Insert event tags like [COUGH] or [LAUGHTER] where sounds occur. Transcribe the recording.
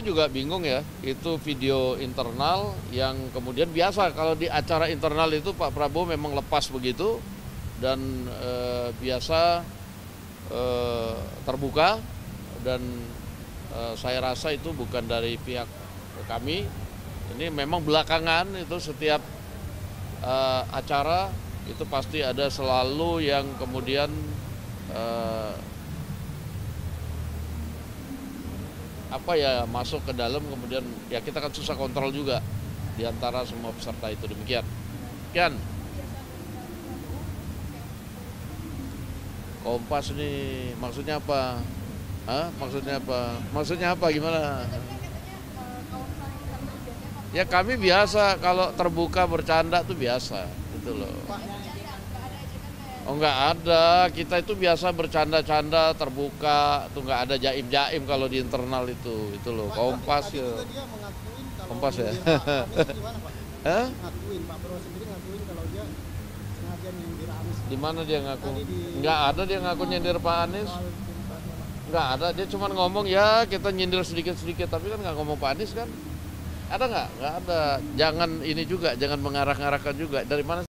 juga bingung ya, itu video internal yang kemudian biasa kalau di acara internal itu Pak Prabowo memang lepas begitu dan eh, biasa eh, terbuka dan eh, saya rasa itu bukan dari pihak kami. Ini memang belakangan itu setiap eh, acara itu pasti ada selalu yang kemudian eh, apa ya masuk ke dalam kemudian ya kita kan susah kontrol juga di antara semua peserta itu demikian. Kian. Kompas nih maksudnya apa? Hah? Maksudnya apa? Maksudnya apa gimana? Ya kami biasa kalau terbuka bercanda tuh biasa gitu loh. Oh nggak ada, kita itu biasa bercanda-canda terbuka, tuh nggak ada jaim-jaim kalau di internal itu, itu loh. Kompas ya. Kompas ya. [LAUGHS] Hah? Ngakuin Pak Prabowo sendiri ngakuin kalau dia sengaja nyindir Anies. Di mana dia ngaku? Nggak ada dia ngaku nyindir Pak Anies. Nggak ada, dia cuma ngomong ya kita nyindir sedikit-sedikit, tapi kan nggak ngomong Pak Anies kan. Ada nggak? Nggak ada. Jangan ini juga, jangan mengarah-ngarahkan juga. Dari mana